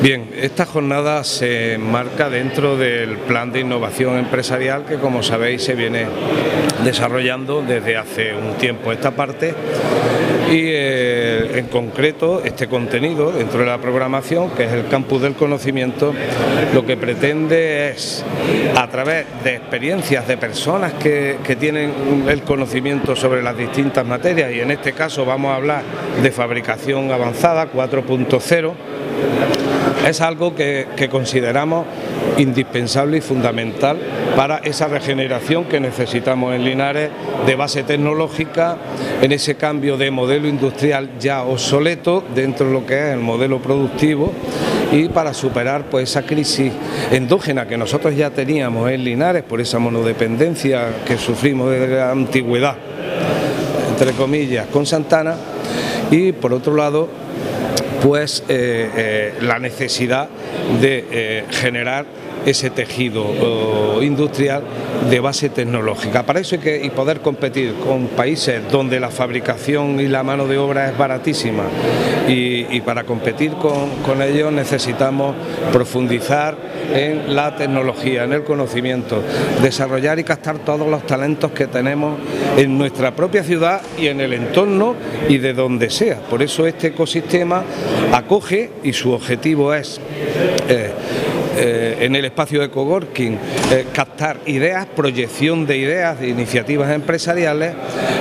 Bien, esta jornada se marca dentro del plan de innovación empresarial que como sabéis se viene desarrollando desde hace un tiempo esta parte. Y eh, en concreto este contenido dentro de la programación que es el campus del conocimiento lo que pretende es a través de experiencias de personas que, que tienen el conocimiento sobre las distintas materias y en este caso vamos a hablar de fabricación avanzada 4.0 es algo que, consideramos indispensable y fundamental para esa regeneración que necesitamos en Linares de base tecnológica, en ese cambio de modelo industrial ya obsoleto dentro de lo que es el modelo productivo y para superar pues esa crisis endógena que nosotros ya teníamos en Linares por esa monodependencia que sufrimos desde la antigüedad, entre comillas, con Santana. Y por otro lado pues eh, eh, la necesidad de eh, generar ese tejido industrial de base tecnológica. Para eso hay que y poder competir con países donde la fabricación y la mano de obra es baratísima y, para competir con, con ellos necesitamos profundizar en la tecnología, en el conocimiento, desarrollar y captar todos los talentos que tenemos en nuestra propia ciudad y en el entorno y de donde sea. Por eso este ecosistema acoge y su objetivo es eh, eh, en el espacio de coworking eh, captar ideas, proyección de ideas, de iniciativas empresariales,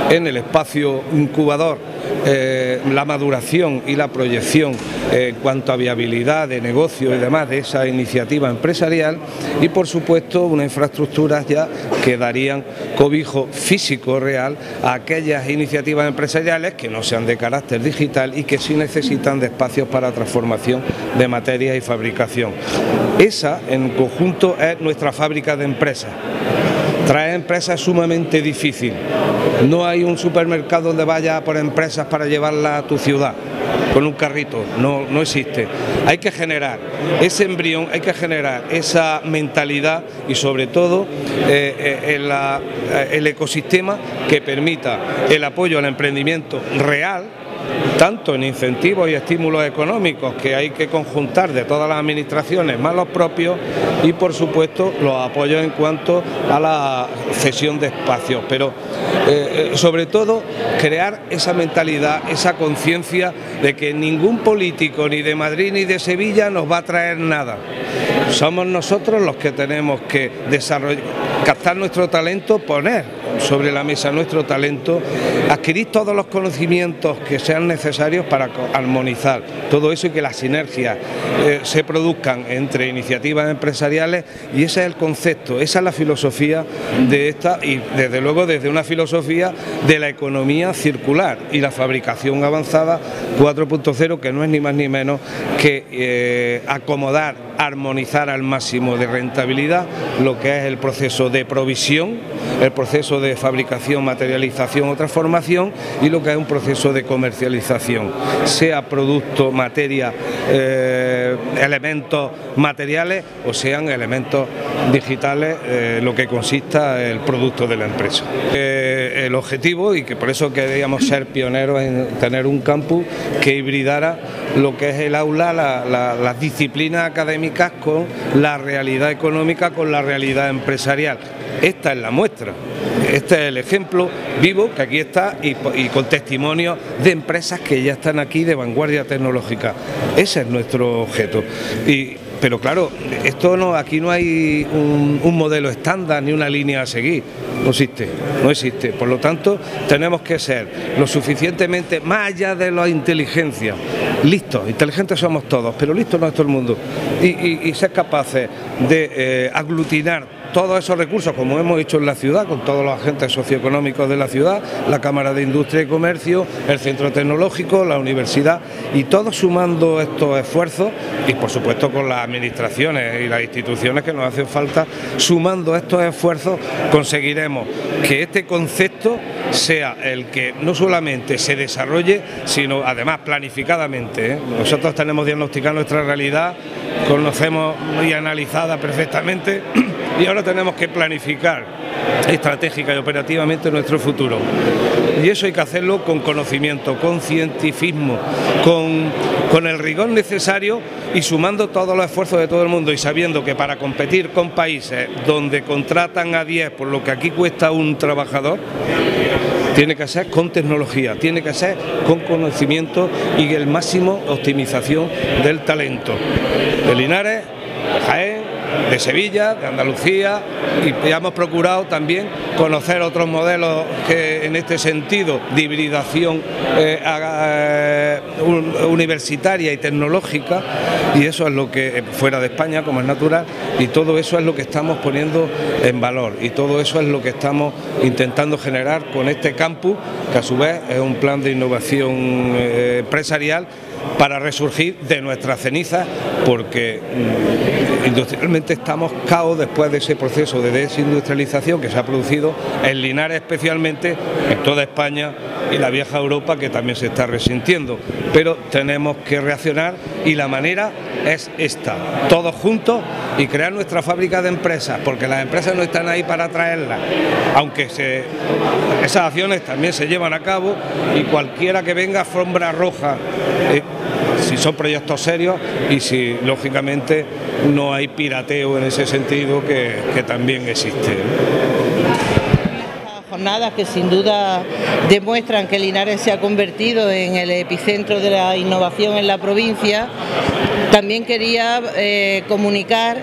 en el espacio incubador. Eh, la maduración y la proyección en cuanto a viabilidad de negocio y demás de esa iniciativa empresarial. Y por supuesto una infraestructura ya que darían cobijo físico real a aquellas iniciativas empresariales que no sean de carácter digital y que sí necesitan de espacios para transformación de materias y fabricación. Esa en conjunto es nuestra fábrica de empresas. Traer empresas es sumamente difícil. No hay un supermercado donde vaya por empresas para llevarla a tu ciudad con un carrito, no, no existe. Hay que generar ese embrión, hay que generar esa mentalidad y sobre todo eh, eh, eh, el ecosistema que permita el apoyo al emprendimiento real tanto en incentivos y estímulos económicos que hay que conjuntar de todas las administraciones más los propios y por supuesto los apoyos en cuanto a la cesión de espacios, pero eh, eh, sobre todo crear esa mentalidad, esa conciencia de que ningún político ni de Madrid ni de Sevilla nos va a traer nada. Somos nosotros los que tenemos que desarrollar, captar nuestro talento, poner sobre la mesa nuestro talento, adquirir todos los conocimientos que sean necesarios para armonizar todo eso y que las sinergias eh, se produzcan entre iniciativas empresariales y ese es el concepto, esa es la filosofía de esta y desde luego desde una filosofía de la economía circular y la fabricación avanzada 4.0 que no es ni más ni menos que eh, acomodar, armonizar al máximo de rentabilidad lo que es el proceso de provisión, el proceso de fabricación, materialización o transformación y lo que es un proceso de comercialización, sea producto, materia, eh, elementos materiales o sean elementos digitales, eh, lo que consista el producto de la empresa. Eh, el objetivo, y que por eso queríamos ser pioneros en tener un campus que hibridara lo que es el aula, las disciplinas académicas con la realidad económica, con la realidad empresarial. Esta es la muestra. Este es el ejemplo vivo que aquí está y, con testimonio de empresas que ya están aquí de vanguardia tecnológica. Ese es nuestro objeto. Y, pero claro, esto no, aquí no hay un, modelo estándar ni una línea a seguir. No existe, no existe. Por lo tanto, tenemos que ser lo suficientemente, más allá de la inteligencia, listos. Inteligentes somos todos, pero listos no es todo el mundo. Y, ser capaces de eh, aglutinar todos esos recursos, como hemos hecho en la ciudad, con todos los agentes socioeconómicos de la ciudad, la Cámara de Industria y Comercio, el Centro Tecnológico, la Universidad, y todos sumando estos esfuerzos, y por supuesto con las administraciones y las instituciones que nos hacen falta, sumando estos esfuerzos, conseguiremos que este concepto sea el que no solamente se desarrolle, sino además planificadamente. ¿eh? Nosotros tenemos diagnosticada nuestra realidad, conocemos y analizada perfectamente y ahora tenemos que planificar estratégica y operativamente nuestro futuro. Y eso hay que hacerlo con conocimiento, con cientifismo, con, con el rigor necesario y sumando todos los esfuerzos de todo el mundo y sabiendo que para competir con países donde contratan a 10 por lo que aquí cuesta un trabajador, tiene que ser con tecnología, tiene que ser con conocimiento y el máximo optimización del talento. De Linares, Jaén, de Sevilla, de Andalucía y hemos procurado también conocer otros modelos que en este sentido de hibridación eh, eh, universitaria y tecnológica y eso es lo que fuera de España como es natural y todo eso es lo que estamos poniendo en valor y todo eso es lo que estamos intentando generar con este campus que a su vez es un plan de innovación eh, empresarial para resurgir de nuestras cenizas porque mm, industrialmente estamos caos después de ese proceso de desindustrialización que se ha producido en Linares especialmente, en toda España y la vieja Europa que también se está resintiendo. Pero tenemos que reaccionar y la manera es esta, todos juntos y crear nuestra fábrica de empresas, porque las empresas no están ahí para traerlas, aunque esas acciones también se llevan a cabo y cualquiera que venga alfombra roja. Eh, si son proyectos serios y si lógicamente no hay pirateo en ese sentido que, también existe jornadas que sin duda demuestran que Linares se ha convertido en el epicentro de la innovación en la provincia. También quería eh, comunicar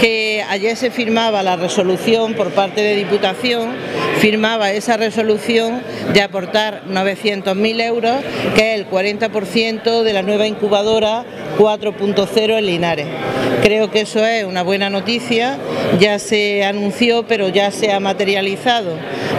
que ayer se firmaba la resolución por parte de Diputación, firmaba esa resolución de aportar 900.000 euros, que es el 40% de la nueva incubadora 4.0 en Linares. Creo que eso es una buena noticia, ya se anunció pero ya se ha materializado.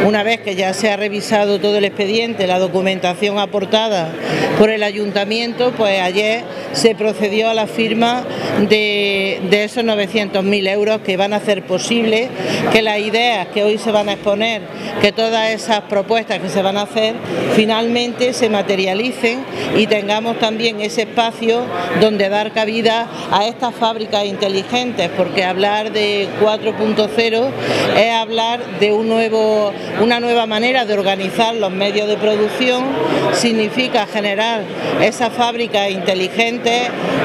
Una vez que ya se ha revisado todo el expediente, la documentación aportada por el ayuntamiento, pues ayer se procedió a la firma de, esos 900.000 euros que van a hacer posible que las ideas que hoy se van a exponer, que todas esas propuestas que se van a hacer, finalmente se materialicen y tengamos también ese espacio donde dar cabida a estas fábricas inteligentes, porque hablar de 4.0 es hablar de un nuevo, una nueva manera de organizar los medios de producción, significa generar esas fábricas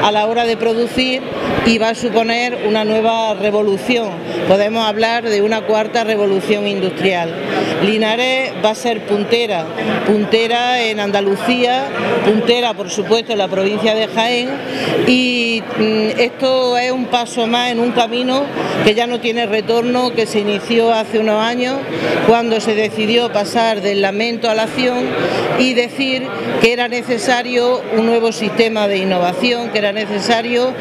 a la hora de producir y va a suponer una nueva revolución. Podemos hablar de una cuarta revolución industrial. Linares va a ser puntera, puntera en Andalucía, puntera por supuesto en la provincia de Jaén y mm, esto es un paso más en un camino que ya no tiene retorno, que se inició hace unos años cuando se decidió pasar del lamento a la acción y decir que era necesario un nuevo sistema de innovación, que era necesario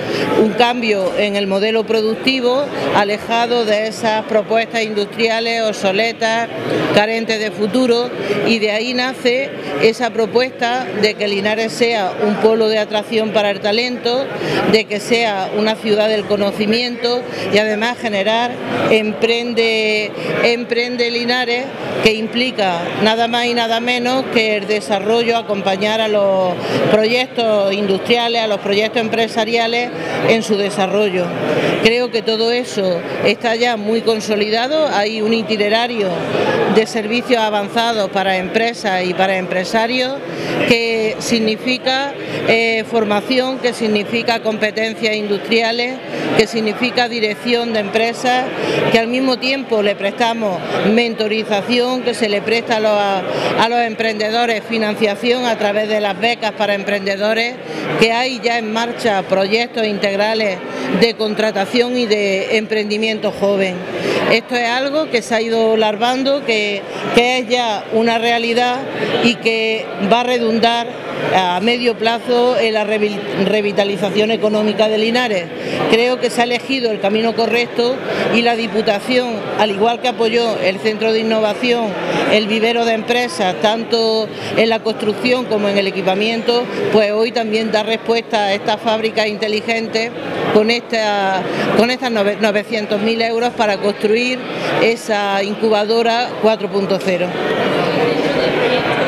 un cambio en el modelo productivo alejado de esas propuestas industriales obsoletas, carentes de futuro y de ahí nace esa propuesta de que Linares sea un polo de atracción para el talento, de que sea una ciudad del conocimiento y además generar emprende, emprende Linares que implica nada más y nada menos que el desarrollo, acompañar a los proyectos industriales, a los proyectos empresariales en su desarrollo. Creo que todo eso está ya muy consolidado, hay un itinerario de servicios avanzados para empresas y para empresarios que significa eh, formación, que significa competencias industriales, que significa dirección de empresas, que al mismo tiempo le prestamos mentorización, que se le presta a los, a los emprendedores financiación a través de las becas para emprendedores, que hay ya en marcha proyectos integrales de contratación y de emprendimiento joven. Esto es algo que se ha ido larvando, que, que es ya una realidad y que va a redundar a medio plazo en la revitalización económica de Linares. Creo que se ha elegido el camino correcto y la Diputación, al igual que apoyó el Centro de Innovación, el vivero de empresas, tanto en la construcción como en el equipamiento, pues hoy también da respuesta a estas fábricas inteligentes con, esta, con estas 900.000 euros para construir esa incubadora 4.0.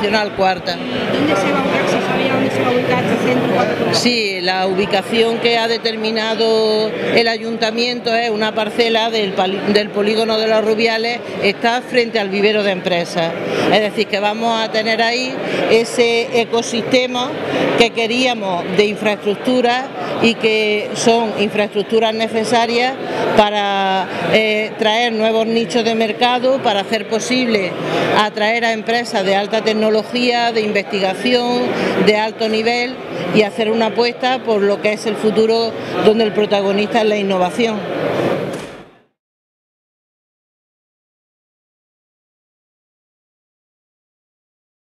Nacional Cuarta. ¿Dónde se va a ubicar? ¿Se sabía dónde se va a ubicar este centro? Sí, la ubicación que ha determinado el ayuntamiento es una parcela del, del polígono de los Rubiales, está frente al vivero de empresas. Es decir, que vamos a tener ahí ese ecosistema que queríamos de infraestructuras y que son infraestructuras necesarias para eh, traer nuevos nichos de mercado, para hacer posible atraer a empresas de alta tecnología, de investigación, de alto nivel y hacer una apuesta por lo que es el futuro donde el protagonista es la innovación.